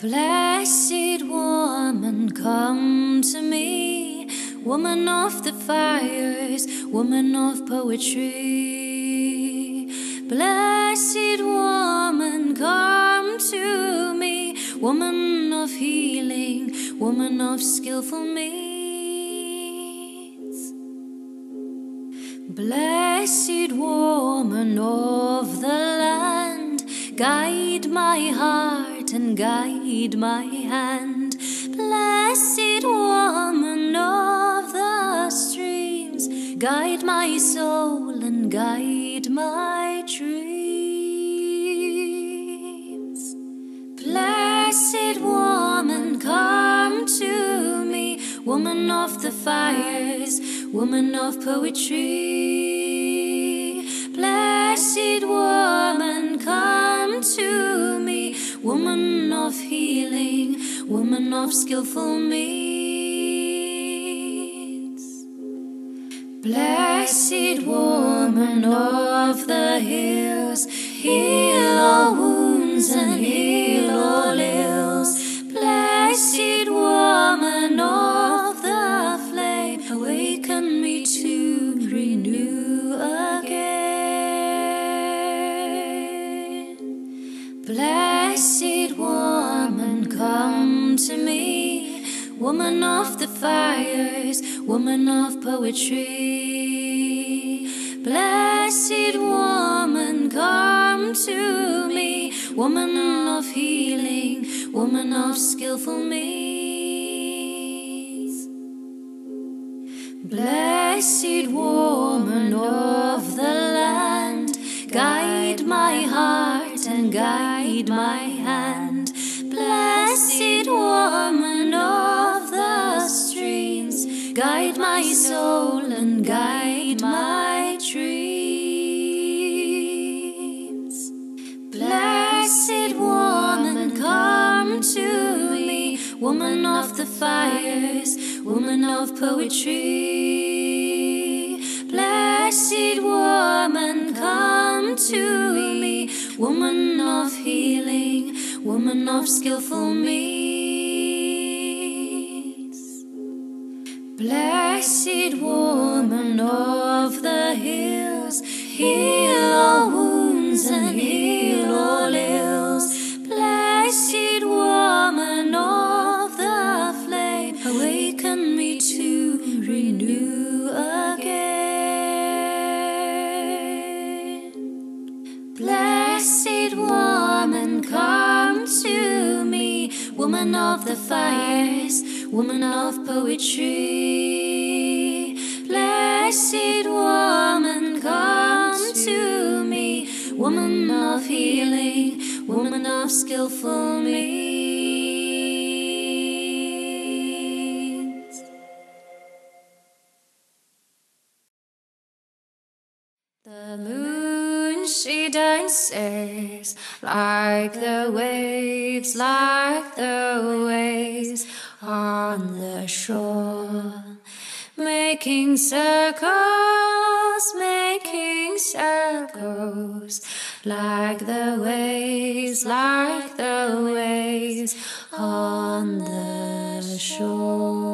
Blessed woman, come to me, woman of the fires, woman of poetry. Blessed woman, come to me, woman of healing, woman of skillful means. Blessed woman of the land, guide my heart and guide my hand. Blessed woman of the streams, guide my soul and guide my dreams. Blessed woman, come to me, woman of the fires, woman of poetry. Blessed woman, woman of healing, woman of skillful means. Blessed woman of the hills, heal all wounds and heal all ills. Blessed woman of the flame, awaken me to renew again. Woman of the fires, woman of poetry. Blessed woman, come to me, woman of healing, woman of skillful means. Blessed woman of the land, guide my heart and guide my hand. Guide my soul and guide my dreams. Blessed woman, come to me, woman of the fires, woman of poetry. Blessed woman, come to me, woman of healing, woman of skillful means. Blessed woman of the hills, heal all wounds and heal all ills. Blessed woman of the flame, awaken me to renew again. Blessed woman, come to me, woman of the fires, woman of poetry. Blessed woman, come to me, woman of healing, woman of skillful means. The moon she dances like the waves, like the waves on the shore, making circles, making circles, like the waves, like the waves on the shore.